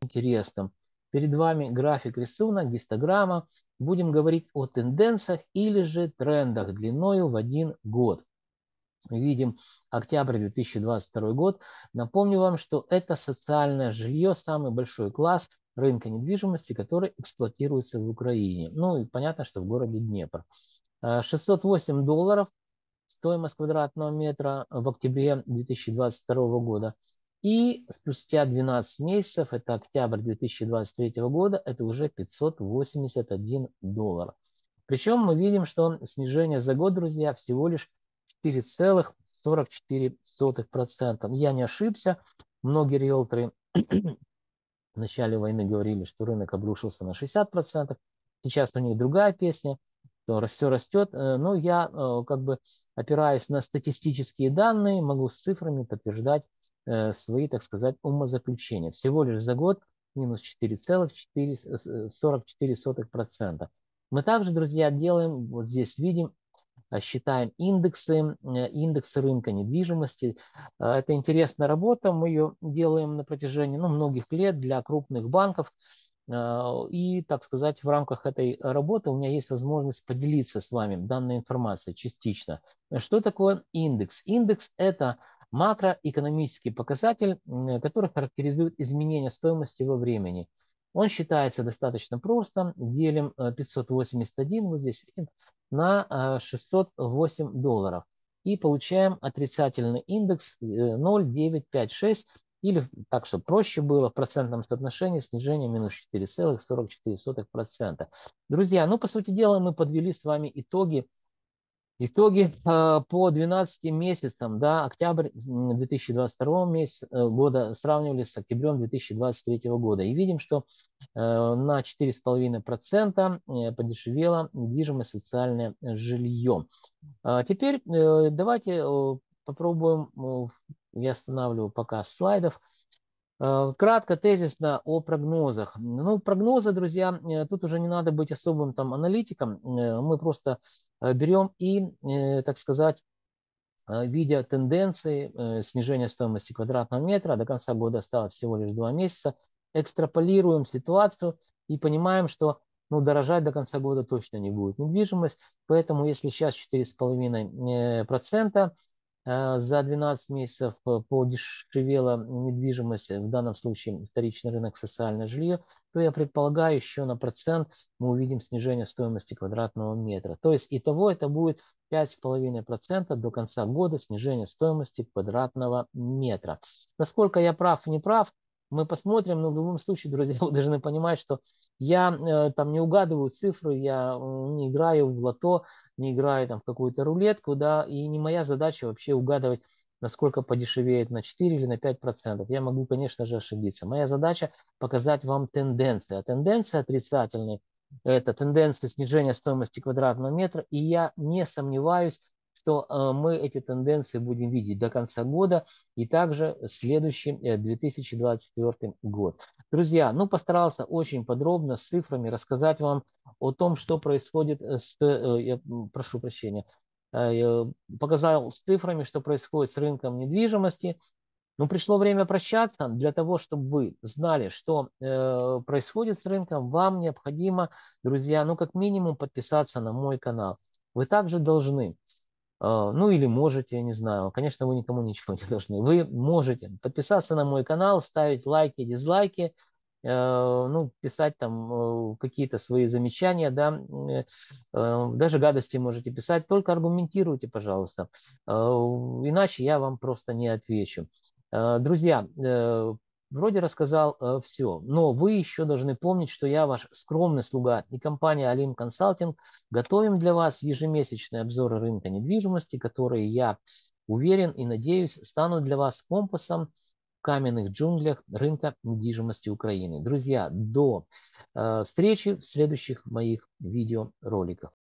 интересном. Перед вами график рисунок, гистограмма. Будем говорить о тенденциях или же трендах длиною в один год. Видим октябрь 2022 год. Напомню вам, что это социальное жилье, самый большой класс рынка недвижимости, который эксплуатируется в Украине. Ну и понятно, что в городе Днепр. 608 долларов стоимость квадратного метра в октябре 2022 года. И спустя 12 месяцев, это октябрь 2023 года, это уже 581 доллар. Причем мы видим, что снижение за год, друзья, всего лишь 4,44%. Я не ошибся. Многие риэлторы в начале войны говорили, что рынок обрушился на 60%. Сейчас у них другая песня, что все растет. Э, но я э, как бы опираясь на статистические данные, могу с цифрами подтверждать свои, так сказать, умозаключения. Всего лишь за год минус 4,44%. Мы также, друзья, делаем, вот здесь видим, э, считаем индексы, э, индексы рынка недвижимости. Это интересная работа, мы ее делаем на протяжении ну, многих лет для крупных банков. И, так сказать, в рамках этой работы у меня есть возможность поделиться с вами данной информацией частично. Что такое индекс? Индекс – это макроэкономический показатель, который характеризует изменение стоимости во времени. Он считается достаточно просто. Делим 581 э, вот здесь на 608 э, долларов. И получаем отрицательный индекс 0,956 э, или так, чтобы проще было, в процентном соотношении снижение минус 4,44%. Друзья, ну по сути дела мы подвели с вами итоги Итоги э, по 12 месяцам, да, октябрь 2022 месяца, э, года сравнивали с октябрем 2023 года. И видим, что э, на 4,5% подешевело недвижимое социальное жилье. А теперь давайте попробуем, я останавливаю пока слайдов, кратко, тезисно о прогнозах. Ну, прогнозы, друзья, э, тут уже не надо быть особым там аналитиком. Э, мы просто берем и, так сказать, видя тенденции снижения стоимости квадратного метра, до конца года осталось всего лишь два месяца, экстраполируем ситуацию и понимаем, что ну, дорожать до конца года точно не будет недвижимость. Поэтому если сейчас 4,5%, Э, за 12 месяцев э, подешевела недвижимость, в данном случае вторичный рынок социальное жилье, то я предполагаю, еще на процент мы увидим снижение стоимости квадратного метра. То есть итого это будет 5,5% до конца года снижение стоимости квадратного метра. Насколько я прав, не прав, мы посмотрим, но в любом случае, друзья, вы должны понимать, что я э, там не угадываю цифры, я не играю в лото, не играю там в какую-то рулетку, да, и не моя задача вообще угадывать, насколько подешевеет на 4 или на 5 процентов. Я могу, конечно же, ошибиться. Моя задача показать вам тенденции. А тенденции отрицательные – это тенденция снижения стоимости квадратного метра, и я не сомневаюсь, что э, мы эти тенденции будем видеть до конца года и также следующий 2024 э, год. Друзья, ну постарался очень подробно с цифрами рассказать вам о том, что происходит с, э, я прошу прощения, показал с цифрами, что происходит с рынком недвижимости. Но пришло время прощаться. Для того, чтобы вы знали, что э, происходит с рынком, вам необходимо, друзья, ну как минимум подписаться на мой канал. Вы также должны а, ну или можете, не знаю, конечно, вы никому ничего не должны. Вы можете подписаться на мой канал, ставить лайки, дизлайки, э, ну, писать там э, какие-то свои замечания, да, э, даже гадости можете писать, только аргументируйте, пожалуйста, иначе я вам просто не отвечу. Друзья, Вроде рассказал э, все, но вы еще должны помнить, что я ваш скромный слуга и компания Алим Консалтинг готовим для вас ежемесячные обзоры рынка недвижимости, которые я уверен и надеюсь станут для вас компасом в каменных джунглях рынка недвижимости Украины. Друзья, до э, встречи в следующих моих видеороликах.